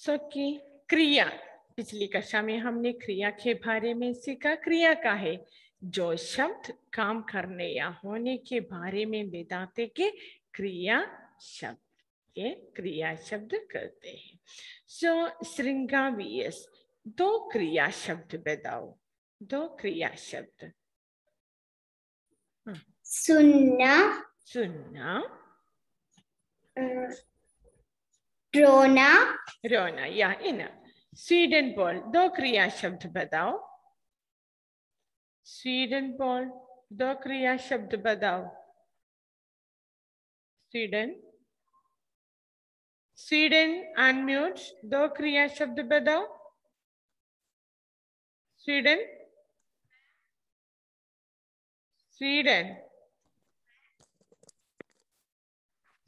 सो की क्रिया पिछली कक्षा में हमने क्रिया के बारे में सीखा। क्रिया का है जो शब्द काम करने या होने के बारे में बताते के क्रिया शब्द के क्रिया शब्द करते हैं। सो श्रृंगावीयस दो क्रिया शब्द बताओ। दो क्रिया शब्द। सुनना। सुनना। अ, रोना रोना या इन स्वीडन बोल दो क्रिया शब्द बताओ स्वीडन बोल दो क्रिया शब्द बताओ स्वीडन स्वीडन अनम्यूट दो क्रिया शब्द बताओ स्वीडन स्वीडन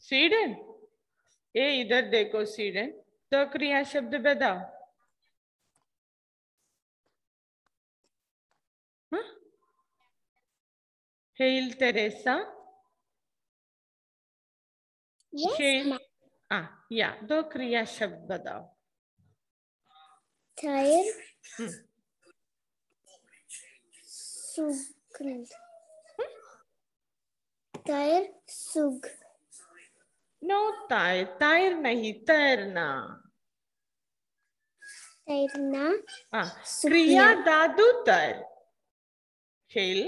स्वीडन ये इधर देखो स्वीडन तो क्रिया शब्द बताओ हाँ? Hello Teresa. हेल हाँ या दो क्रिया शब्द बताओ। टायर हम्म, सुग नो तायर तायर नहीं तैरना तैरना। क्रिया धातु तैर हेल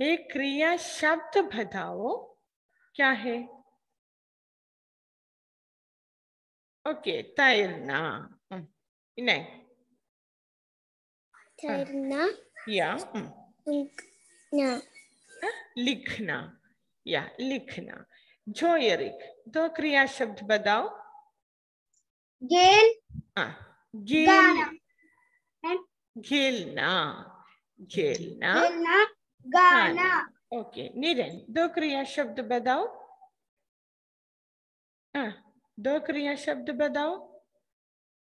एक क्रिया शब्द बताओ क्या है ओके तैरना नहीं तैरना या लिखना या लिखना जोयरिक दो क्रिया शब्द बताओ गेल हाँ गेल खेलना खेलना खेलना गाना ओके निरन दो क्रिया शब्द बताओ हाँ दो क्रिया शब्द बताओ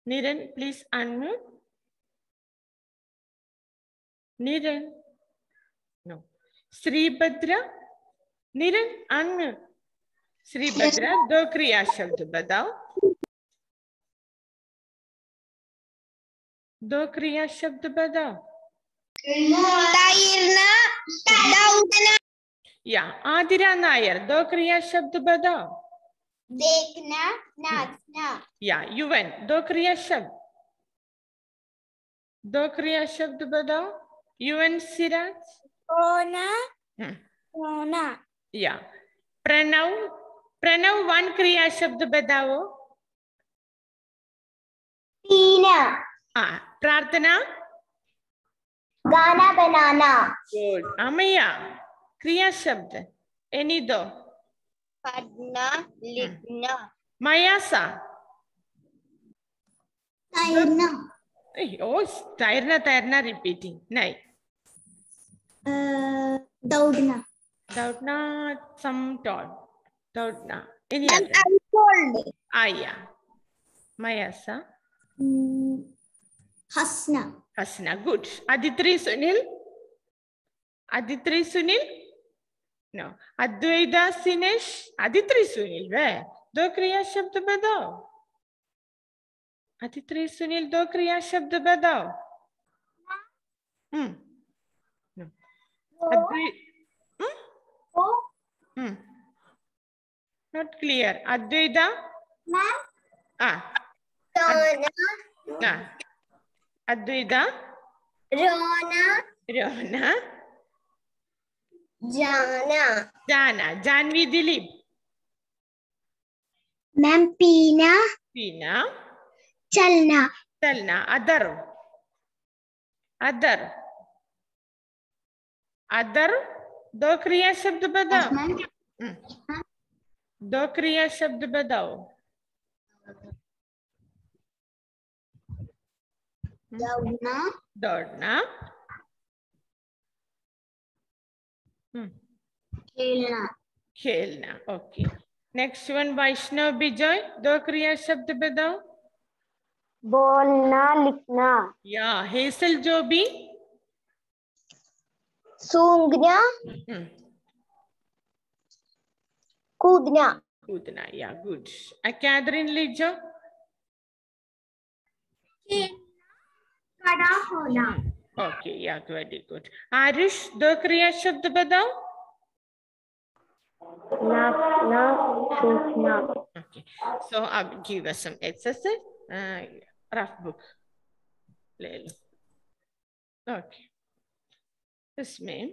Niran please unmute Niran no Shribhadra Niran unmute Shribhadra दो क्रिया शब्द बताओ दो क्रिया शब्द बताओ तैरना या आदिरा नायर दो क्रिया शब्द बताओ देखना नाचना या युवन दो क्रिया शब्द दो क्रिया शब्द बताओ युवन सिराज हम्म, रोना या प्रणव प्रणव वन क्रिया शब्द बताओ। पीना। हाँ प्रार्थना। गाना बनाना। गुड अमैया क्रिया शब्द एनी दो। पढ़ना लिखना। मयासा। तैरना। ओ तैरना तैरना रिपीटिंग नहीं। दौड़ना। दौड़ना सम टॉल दौड़ना any Ma'am, other I told. आया मयासा Hmm, हंसना हसना गुड आदित्रि सुनील आदित्रि सुनील नो अद्वैता सिनेश आदित्रि सुनील वे दो क्रिया शब्द बताओ आदित्रि सुनील दो क्रिया शब्द बताओ हम्म no. अद्वै हम्म नॉट क्लियर अद्वैता मैम आ रोना आ अद्वैता रोना रोना जाना जाना जानवी दिलीप मैम पीना पीना चलना चलना अदर अदर अदर दो क्रिया शब्द बताओ। दो क्रिया शब्द बताओ दौड़ना दौड़ना खेलना खेलना okay next one Vaishnav Vijay दो क्रिया शब्द बताओ बोलना लिखना या हेसल जो भी सूंघना हम्म, कूदना कूदना या गुड कैथरीन लीजो खड़ा होना ओके या वेरी गुड आरिश दो क्रिया शब्द बताओ Okay, so I'll give us some exercise. Uh, rough book. ले लो. Okay. इसमें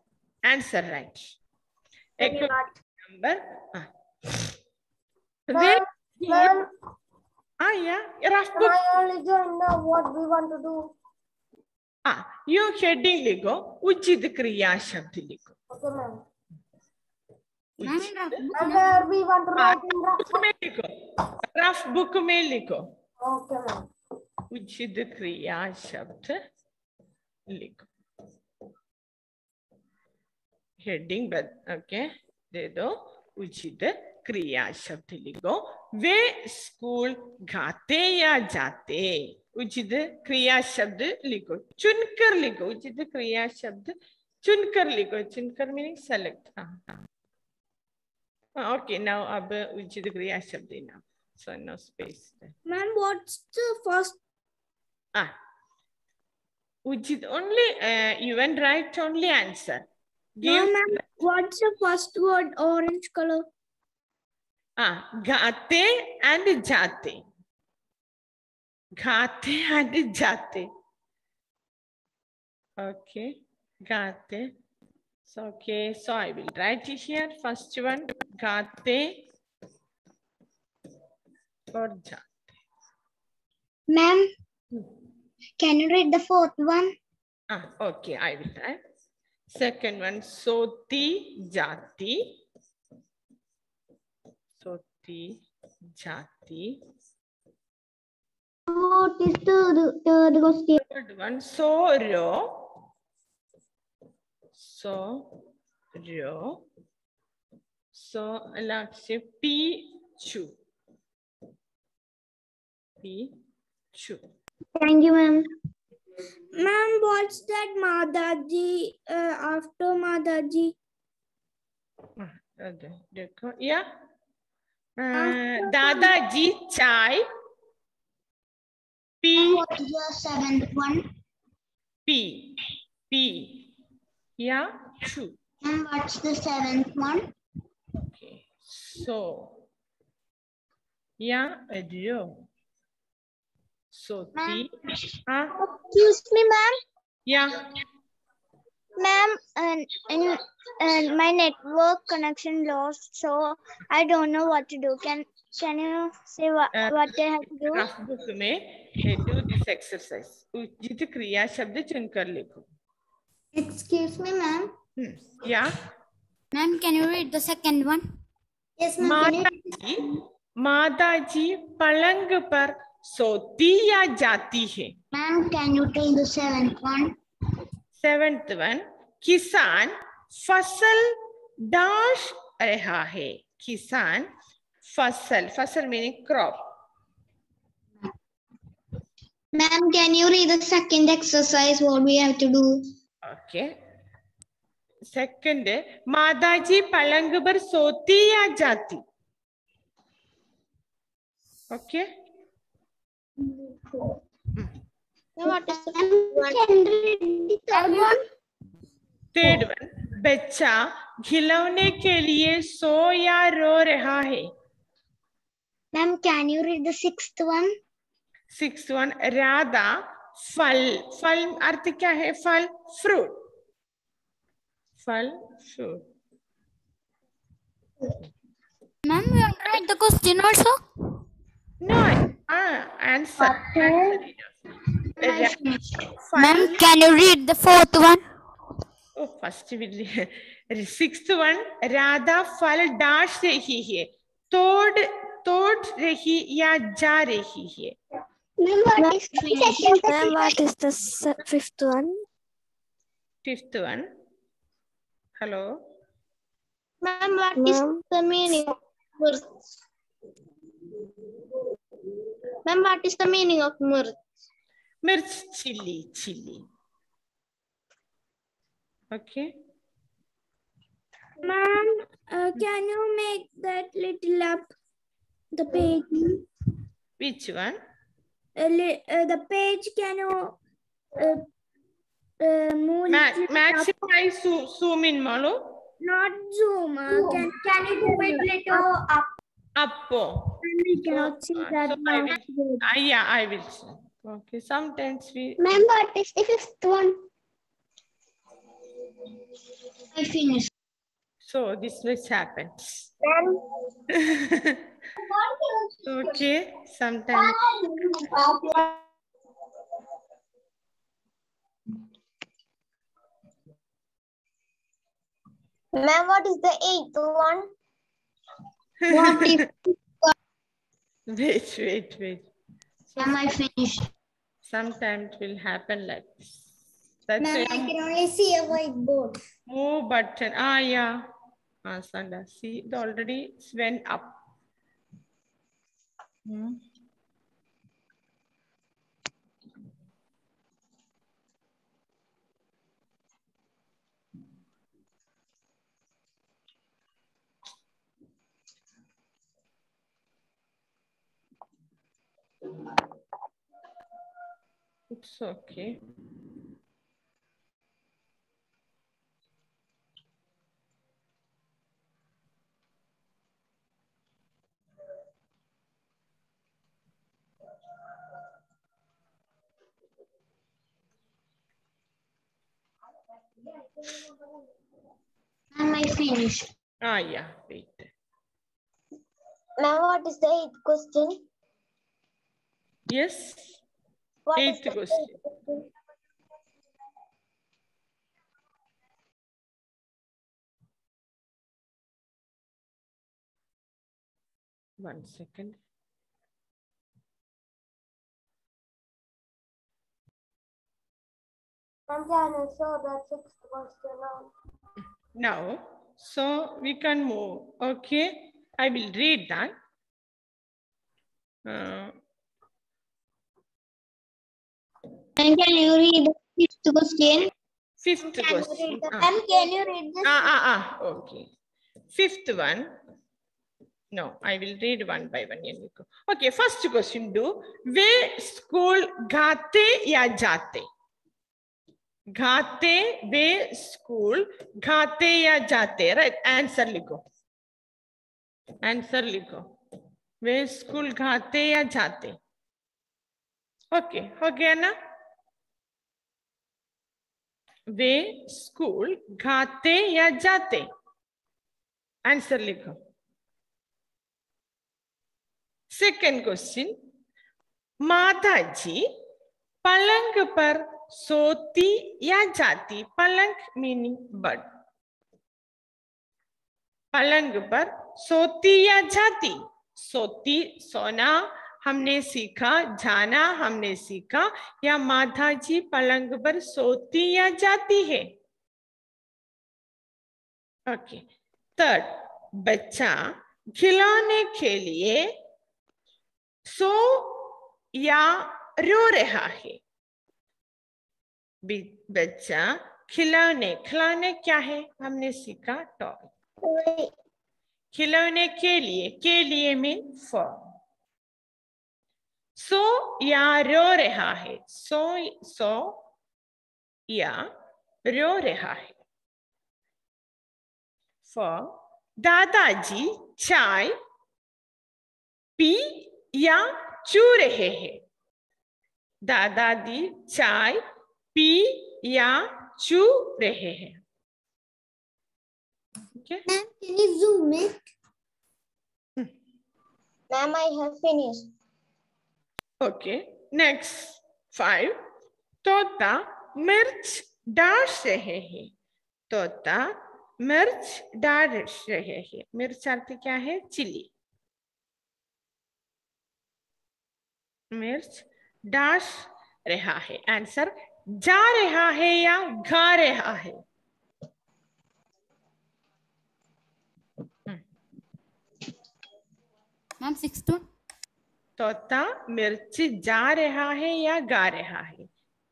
answer write एक धन्यवाद। number ah. Very good. ah yeah rough book I only don't know what we want to do. ah you heading लिखो उचित क्रिया शब्द लिखो Okay, ma'am. उचित And where we want to write in rough. Book में लिखो rough book में लिखो Okay, ma'am. उचित क्रिया शब्द लिखो हेडिंग ओके दे दो उचित क्रिया शब्द लिखो वे स्कूल गाते या जाते उचित क्रिया शब्द लिखो चुनकर लिखो उचित क्रिया शब्द चुनकर लिखो चुनकर मीनिंग सेलेक्ट ओके नाउ अब उचित क्रिया शब्द ना so no space. Ma'am, what's the first? Ah, Ujit, only uh, you went right only answer. No, Give ma'am. What's the first word? Orange color. ah, gaate and jate. Gaate and jate. Okay, gaate. So okay, so I will write it here. First one, gaate or jate. Ma'am, can you read the fourth one? Ah, okay, I will try. Second one, soti jati. Soti jati. What is the third? Third one, soro. So, ro. So, lakshya pi chu. Pi chu. Thank you, ma'am. Ma'am, what's that Madaji uh, after Madaji? Ah, देखो या दादाजी चाय पी the seventh one? पी पी या chu And what's the seventh one? okay so या रो so ती हाँ Excuse me, ma'am. या Ma'am, and, and, and my network connection lost, so I don't know what to do. Can can you say what, Uh, what I have to do? Rough book में do this exercise उचित क्रिया शब्द चुनकर लिखो Excuse me, ma'am. हम्म, या Ma'am, can you read the second one? Yes, ma'am. Can you- माताजी माताजी पलंग पर सोती या जाती है Ma'am, can you tell the seventh one? Seventh one किसान फ़सल डाश रहा है किसान फ़सल फ़सल meaning crop Ma'am, can you read the second exercise? What we have to do? Okay second माताजी पलंग पर सोती या जाती okay What is the Can you read the third one? Third one बच्चा खिलौने के लिए सो या रो रहा है? Ma'am can you read one six one Radha फल फल अर्थ क्या है? फल फ्रूट फल fruit ma'am you read the question also no ah, answer. Ma'am, can you read the fourth one? Oh, first we read. Sixth one, Radha फल dash रही है तोड़ तोड़ रही या जा रही है Ma'am, what is the second? Ma'am, what is the s- fifth one? Fifth one. Hello. Ma'am, what is the meaning? Ma'am, what is the meaning of mirth? Mirch chili, chili. Okay. Ma'am, uh, can you make that little up the page? Which one? Uh, uh, the page can you uh, uh, move Ma little up? maximize zo- zoom in, Malu. Not zoom. Uh, can can you do it little up? Up. And we cannot see uh, that. so I now. Ah, yeah, I will. see. Okay. Sometimes we. Ma'am, what is the fifth one? I finished. So this which happens. Ma'am, okay. Sometimes. Ma'am, what is the eighth one? What if Wait, wait, wait. Ma'am, I finished. Sometimes will happen like this. That's Ma'am, I can only see a whiteboard. Oh, button. Ah, yeah. Ah, Sanda. See, it already went up. Hmm. It's okay. Ma'am, I finished. Ah, yeah. Wait. Ma'am, what is the eighth question? Yes. What Eighth question. One second. Ma'am, can you show the sixth question now? Now, so we can move. Okay. I will read that. Uh, And can you read the sixth question? fifth Can question. the, Ah. Can you read the Ah, ah, ah, okay. Fifth one. No, I will read one by one. Okay, first question do. वे school गाते या जाते गाते वे school गाते या जाते right answer लिखो answer लिखो वे स्कूल गाते या जाते ओके हो गया ना वे स्कूल गाते या जाते? आंसर लिखो। सेकेंड क्वेश्चन माता जी पलंग पर सोती या जाती? पलंग मीनिंग बर्ड पलंग पर सोती या जाती? सोती, सोना हमने सीखा जाना हमने सीखा या माता जी पलंग पर सोती या जाती है? ओके थर्ड बच्चा खिलौने के लिए सो या रो रहा है? बच्चा खिलौने खिलौने क्या है? हमने सीखा टॉय। खिलौने के लिए के लिए में फॉर सो या रो रहा है सो सो या रो रहा है फॉर दादाजी चाय पी या चू रहे हैं दादाजी चाय पी या चू रहे हैं okay? Ma'am, can you zoom it? Ma'am, I have finished. Okay next five तोता मिर्च डाश रहे हैं। तोता मिर्च डाश रहे हैं। मिर्च अर्थ क्या है? चिली। मिर्च डाश रहा है। आंसर, जा रहा है या गा रहा है? मैम सिक्स टू तोता मिर्च जा रहा है या गा रहा है?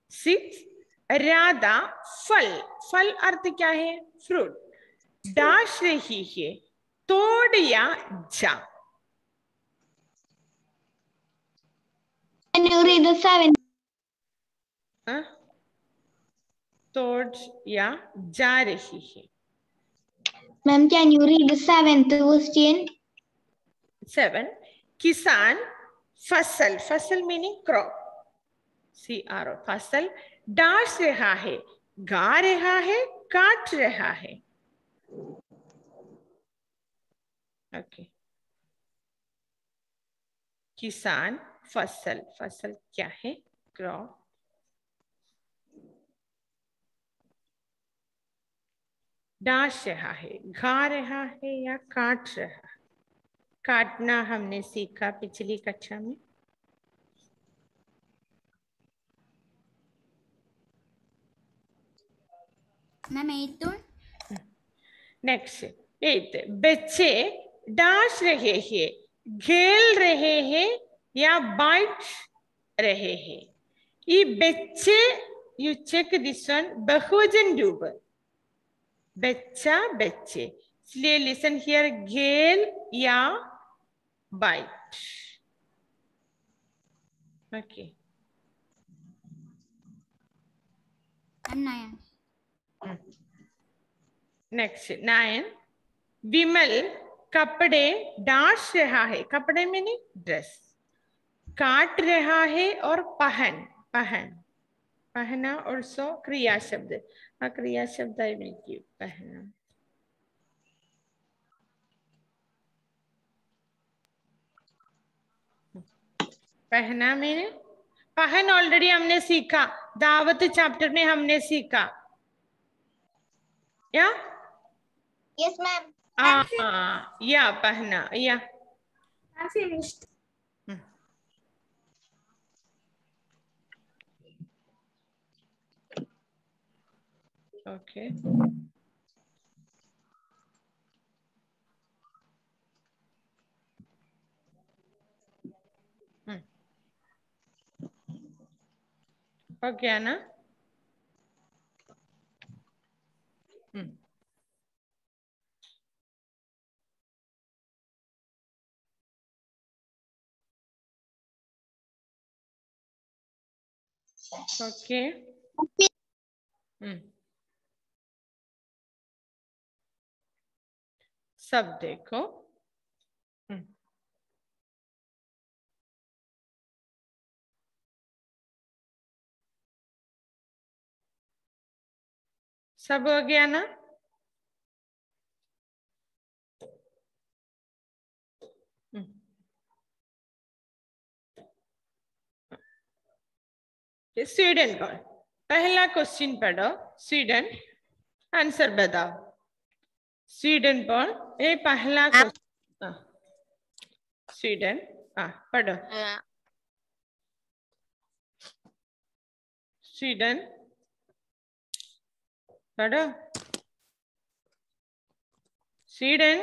सिक्स राधा फल। फल अर्थ क्या है? फ्रूट डाश रही है तोड़ या जा। Can you read the seventh? तोड़ या जा रही है। Ma'am, can you read the seventh question? Seven किसान फ़सल फ़सल meaning crop C R O फ़सल डाश रहा है, गा रहा है, काट रहा है। Okay okay. किसान, फ़सल फ़सल क्या है? क्रॉप डाश रहा है, गा रहा है या काट रहा है काटना हमने सीखा पिछली कक्षा में। मैम नेक्स्ट एट बच्चे डाश रहे हैं खेल रहे हैं या बाइट रहे हैं। ये बच्चे यू चेक दिस वन बहुवचन रूप। बच्चा बच्चे। इसलिए लिसन हियर गेल या bite okay ma'am nine next nine Vimal कपड़े डाश रहा है कपड़े में नहीं ड्रेस काट रहा है और पहन पहन पहना और सो क्रिया शब्द हाँ क्रिया शब्द आई विल गिव पहना पहना मैंने। पहन ऑलरेडी हमने सीखा। दावत चैप्टर में हमने सीखा। या? Ma'am. आ, या पहना या। Finished. ओके हो गया ना? हम्म। ओके। हम्म। सब देखो। सब हो गया ना? स्वीडन कौन पहला क्वेश्चन पढ़ो। स्वीडन आंसर बताओ। स्वीडन पर ये पहला क्वेश्चन हाँ, स्वीडन हाँ पढ़ो। स्वीडन पढ़ो स्वीडन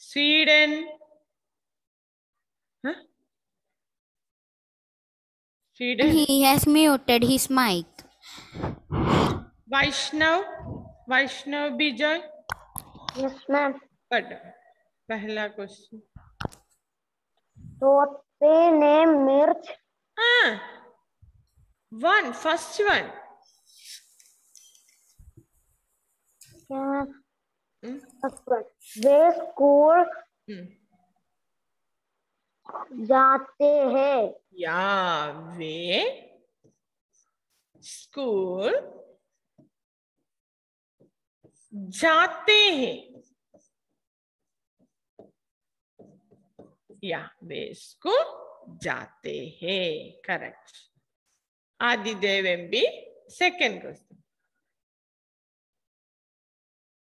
स्वीडन हाँ Sweden He has muted his mic. Vaishnav Vaishnav Vijay Yes, ma'am. पढ़ो पहला क्वेश्चन तोते ने मिर्च हाँ. वन फ़र्स्ट वन वे स्कूल। जाते हैं। या, वे स्कूल जाते हैं। या, वे स्कूल जाते हैं correct Adidev M B second question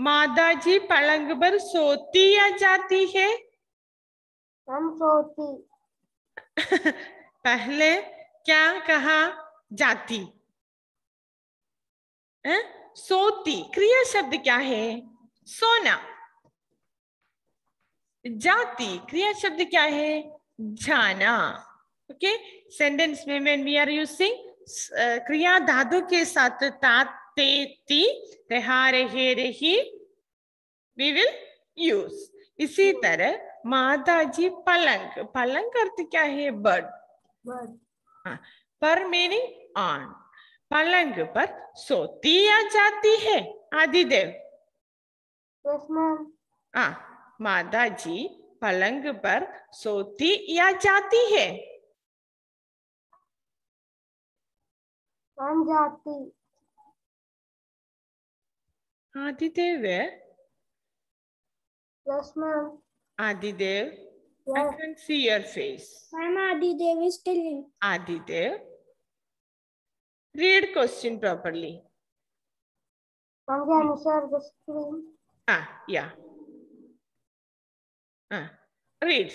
माता जी पलंग पर सोती या जाती है? Ma'am, सोती. पहले क्या कहा जाती? हैं? सोती। क्रिया शब्द क्या है? सोना। जाती। क्रिया शब्द क्या है? जाना। ओके? सेंटेंस में व्हेन वी आर यूजिंग क्रिया धातु के साथ ता ते ती रहा रहे रही वी विल यूज़ इसी तरह माताजी पलंग पलंग अर्थ क्या है? Bird Bird. पर मीनिंग ऑन पलंग पर सोती या जाती है? आदिदेव. Yes, आ माता जी पलंग पर सोती या जाती है? Ma'am, जाति. आदिदेव Yes, ma'am. आदिदेव I can see your face. Ma'am, Adi Dev is telling. Adidev, read question properly. Ma'am, can you share the screen? Ah, yeah. Ah, read.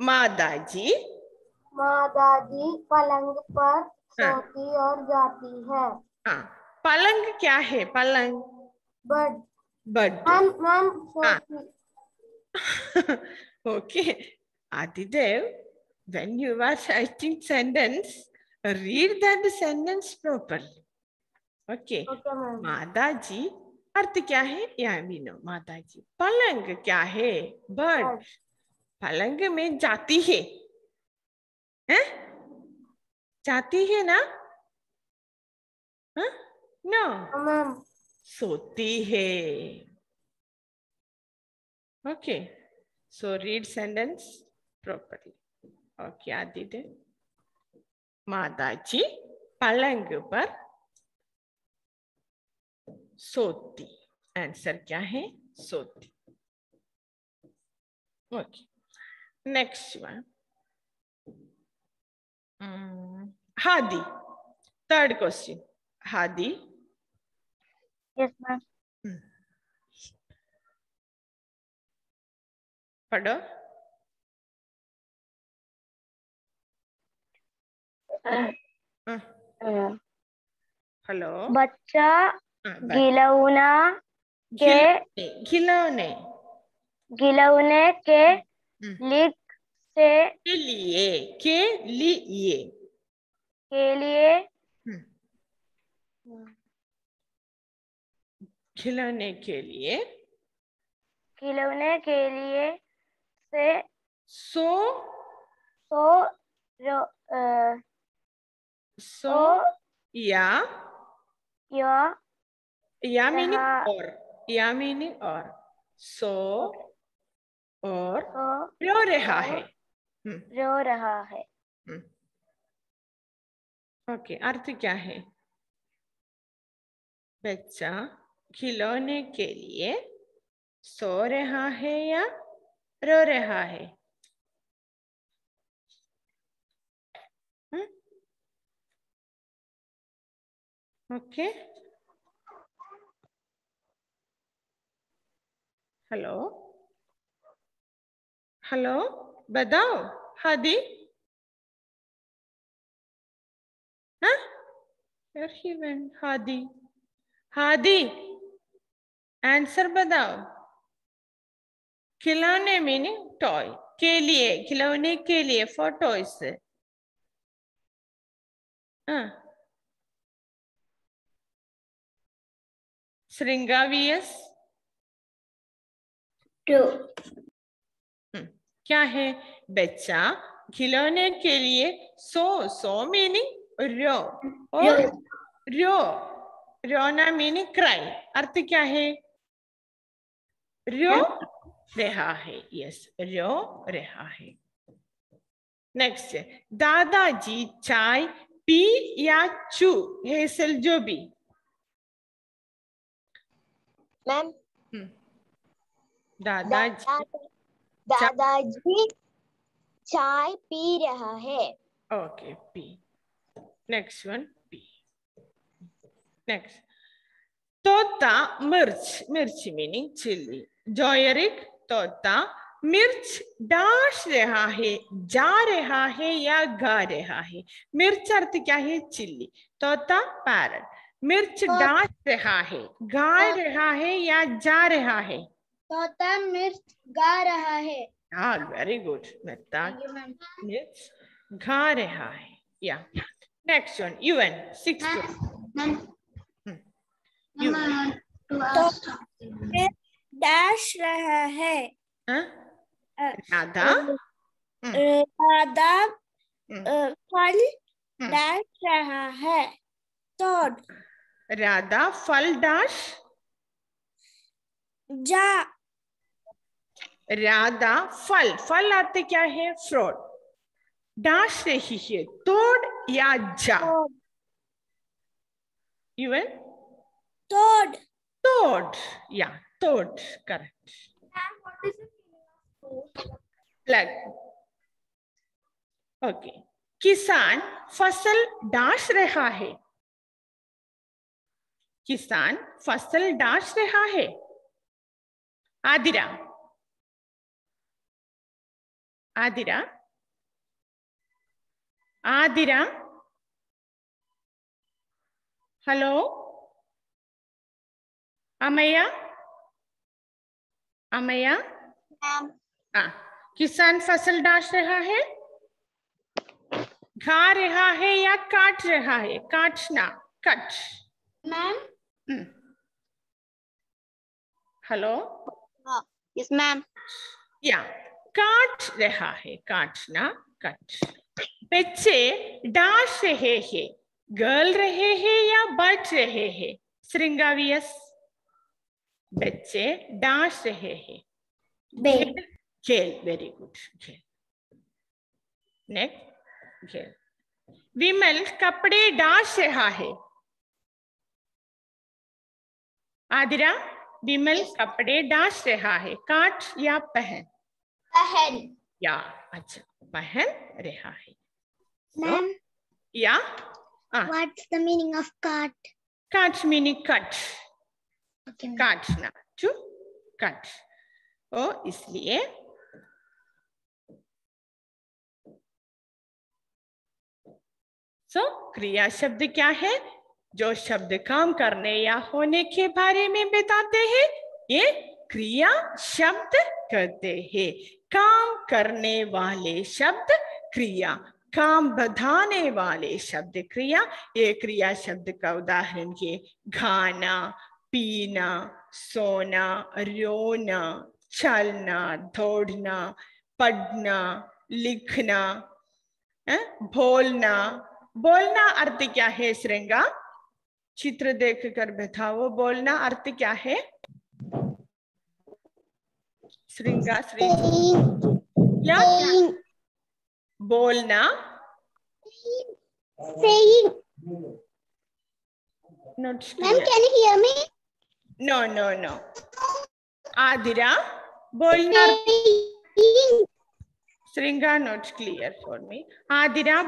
मादाजी माँ दादी पलंग पर सोती और जाती है हाँ पलंग क्या है पलंग bird bird okay Adidev when you are writing sentence read that sentence properly okay माता जी अर्थ क्या है? या मीनो माता जी पलंग क्या है? बर्ड पलंग में जाती है। हैं? जाती है ना? हाँ? नो. सोती है। Okay so read sentence properly okay Aditya, माताजी, पलंग पर सोती। आंसर क्या है? सोती। Okay next one Hadi third question Hadi Yes, ma'am. पढ़ो हेलो बच्चा हाँ, गिलौना के खिलौने गिलौने। के लिख से के लिए के लिए। के लिए हम्म। खिलौने के लिए खिलौने के लिए से सो सो रो अ, सो या या या मीनिंग और या मीनिंग और। सो और सो रो रहा है। हम्म। रो रहा है। ओके अर्थ क्या है? बच्चा खिलौने के लिए सो रहा है या रो रहा है? ओके। हेलो? हेलो? बताओ। हादी? हाँ? Hadi. Hadi. आंसर बताओ। खिलौने मीनिंग टॉय के लिए खिलौने के लिए फॉर टॉयस श्रृंगा वीएस टू क्या है? बच्चा खिलौने के लिए सो सो मीनिंग रो। और रो। रोना मीनिंग क्राई अर्थ क्या है? रो रहा है यस रो रहा है। नेक्स्ट दादाजी चाय पी या चू? हेसल जो भी। मैम दादाजी दादाजी चाय पी रहा है। ओके पी। नेक्स्ट वन पी। Next. Tota mirch. Mirch meaning chili. Joyeric तोता मिर्च डाश रहा है जा रहा है या गा रहा है मिर्च अर्थ क्या है चिल्ली तोता पैरट मिर्च डाश रहा है गा रहा है या जा रहा है तोता मिर्च गा रहा है हाँ वेरी गुड मेहता मिर्च गा रहा है या नेक्स्ट वन यूएन सिक्स डैश रहा है। राधा? राधा। फल। डैश रहा है। तोड़। राधा फल डाश जा। राधा फल। फल आते क्या है? फ्रॉड। डाश रही है। तोड़ या जा। यूएन तोड़ तोड़ या तोड़ करेक्ट लग ओके किसान फ़सल डाश रहा है. किसान फ़सल डाश रहा है. आदिरा आदिरा आदिरा हेलो अमैया अमैया मैम हाँ किसान फ़सल डाश रहा है? खा रहा है या काट रहा है? काटना। Cut. Ma'am. Hello yes ma'am या काट रहा है। काटना। कट। बच्चे डाश रहे हैं। गल रहे हैं या बच रहे हैं? श्रृंगावियस बच्चे डाश रहे हैं। बेल खेल वेरी गुड खेल। नेक्स्ट खेल। विमल कपड़े डाश रहा है। आदिरा विमल कपड़े डाश रहा है। काट या पहन? पहन। या अच्छा पहन रहा है। मैम या व्हाट्स द मीनिंग ऑफ़ काट काट मीनिंग कट काटना टू कट ओ इसलिए सो क्रिया शब्द क्या है? जो शब्द काम करने या होने के बारे में बताते हैं, ये क्रिया शब्द कहते हैं। काम करने वाले शब्द क्रिया, काम बधाने वाले शब्द क्रिया, ये क्रिया शब्द का उदाहरण ये खाना पीना सोना रोना चलना दौड़ना पढ़ना लिखना है? बोलना। बोलना अर्थ क्या है श्रृंगा? चित्र देख कर बताओ बोलना अर्थ क्या है? श्रृंगा श्रृंगा। क्या क्या? बोलना। Saying. Not ma'am can you hear me? No no no Adira बोलना saying श्रृंगा not clear for me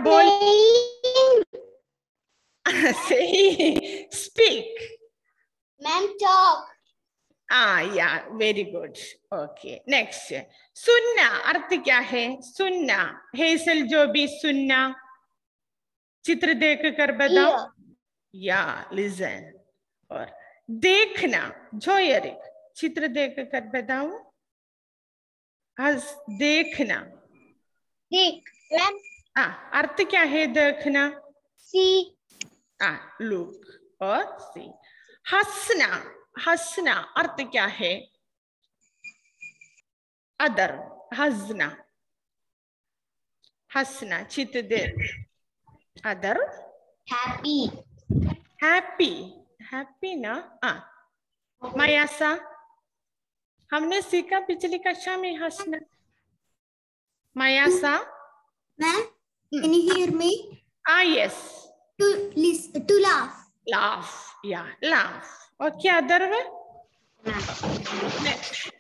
बोल saying say speak ma'am talk ah yeah very good okay next सुनना अर्थ क्या है सुनना हेसल जो भी सुनना चित्र देख कर बताओ. या लिजन और देखना जो जोयरिक चित्र देख कर बताओ हस देखना। देख आ अर्थ क्या है देखना? see आ लुक और सी। हंसना हंसना अर्थ क्या है? अदर हंसना। हंसना चित दे अदर Happy. हैप्पी हैप्पी ना हाँ मायासा हमने सीखा पिछली कक्षा में हंसना Mayasa Ma'am, can you hear me? ah yes To listen, to laugh. laugh yeah laugh okay other way next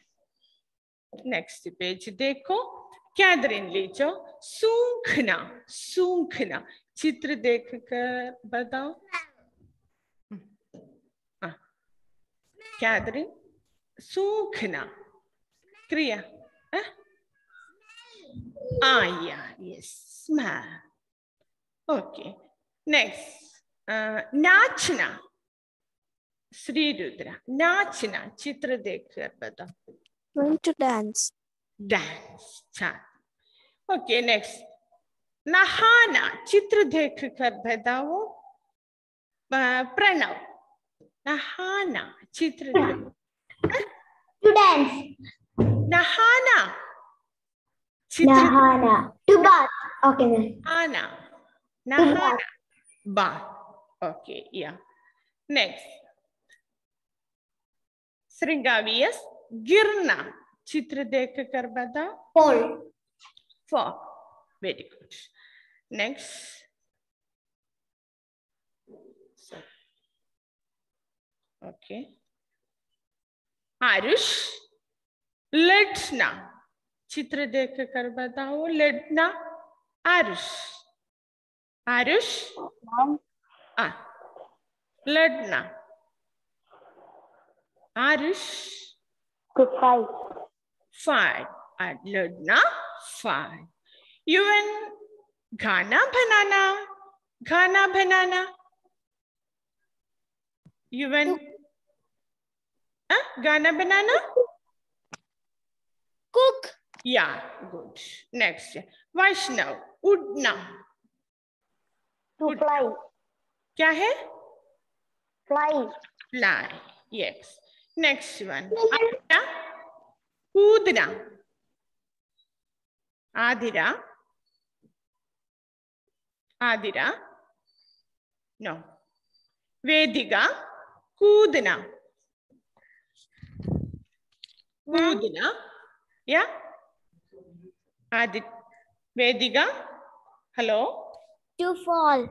next page देखो कैदरिन लीचो सूंखना सूंखना चित्र देखकर बताओ कैदरिन सूंखना क्रिया हाँ? ah yeah yes smell okay next uh, नाचना श्री रुद्रा नाचना चित्र देखकर बताओ Going to dance. डांस छान ओके नेक्स्ट नहाना चित्र देख कर बताओ अ, Pranav Nahana. Chitradrup. To dance. Nahana. Nahana. To bath. Okay. Nahana. Nahana. Bath. Okay. Yeah. Next. Sringavi. Yes. Girna. Chitra dekha karbada. Fall. Fall. Very good. Next. Okay. Aarush लड़ना। चित्र देख कर बताओ लड़ना। आरुष। आरुष? आ लड़ना। Aarush? To fight. fight and लड़ना fight even गाना बनाना गाना बनाना। Even हाँ, गाना बनाना? कुक या गुड नेक्स्ट वैष्णव उड़ना। फ्लाई क्या है? Fly fly yes next one Adira. कूदना। आदिरा। आदिरा। नो वेदिका कूदना। कूदना या आदि वेदिका हेलो To fall.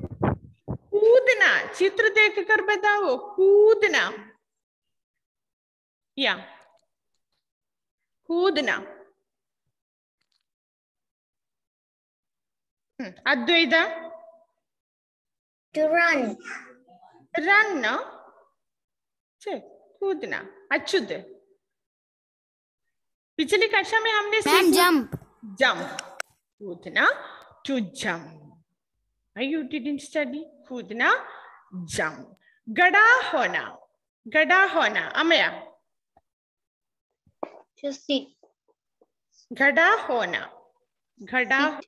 कूदना चित्र देख कर बताओ कूदना या कूदना hmm, Advaita To run. Run छे, कूदना अच्युत पिछली कक्षा में हमने सीखा जंप जंप कूदना to jump I you didn't study कूदना जंप गड़ा होना गड़ा होना. अमया. सीट होना गड़ा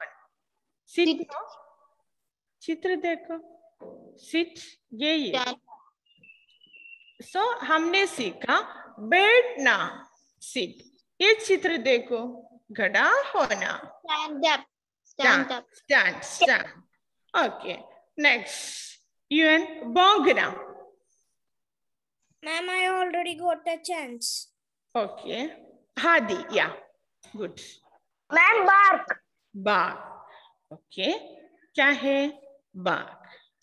चित्र देखो. सीट ये सो so, हमने सीखा बैठना. सीट ये चित्र देखो घड़ा होना stand up. Stand, up. stand stand. Okay next you and बोंगना ma'am I already got a chance okay Hadi या good ma'am bark bark okay क्या है? Bark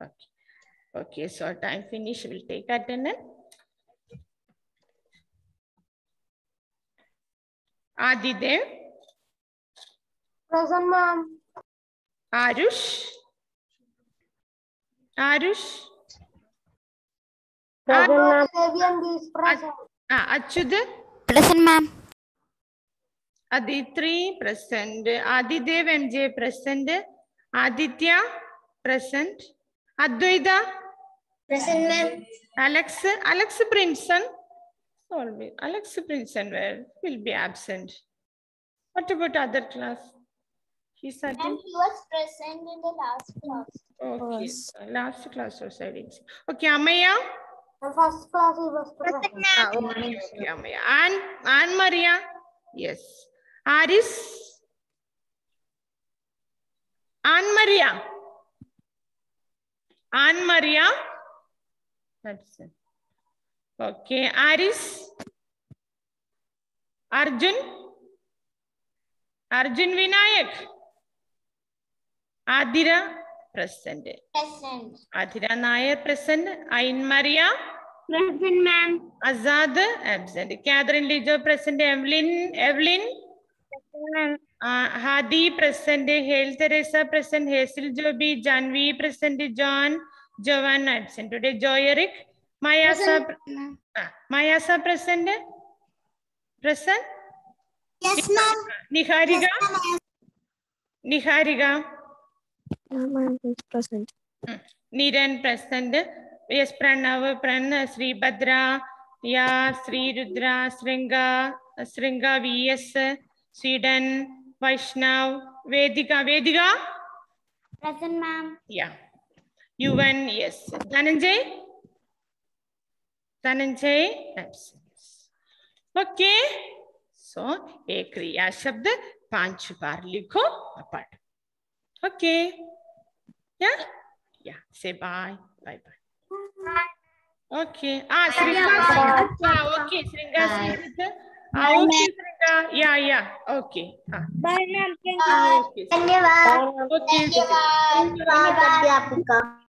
okay okay so our time finish we'll take attendance Adidev, Present, ma'am. Arush, Arush, Present, ma'am. Devian is present. ah, Achyut, Present, ma'am. Aditri present. Adidev MJ present. Aditya present. Advaita Present, ma'am. Alex Alex Princeton. Always Alex Princeton where will be absent. What about other class? He's Ma'am, attending. he was present in the last class. Okay, last class was I didn't see. Okay, Amaya. The first class he was present. Ah, okay, okay, Amaya. Anne, Anne Maria. Yes. Aris. Anne Maria. Anne Maria. It. Okay, Aris. Arjun. Arjun Vinayak. Adira present. Present. Adira Nair present. Ain Maria. Present, ma'am. Azad absent. Catherine Lijo present. Evelyn. Evelyn. Ma'am. Uh, present. Hail Teresa present. Hazel Joby. Janvi present. John. Jovan absent. Today Joy Eric. Mayasa. Present, Uh, Mayasa present. Present. Yes, ma'am. Niharika. Niharika. Ma'am is present. Niran present. Yes, Pranav, Pran, Sri Bhadra, Ya, Sri Rudra, Sringa, Sringa VS, Sweden, Vaishnav, Vedika, Vedika. Present, ma'am. Yeah. Yuvan, yes. Dhananjay? Dhananjay, absence. Okay. So, एक क्रिया शब्द पाँच बार लिखो apart. Okay. Yeah? Yeah. Say bye. Bye bye. Okay. Ah, Sringa. Ah, okay. Sringa. Ah, okay, Sringa. Yeah, yeah. Okay. Ah, Bye, ma'am. Thank ah, okay. धन्यवाद Okay. धन्यवाद अध्यापिका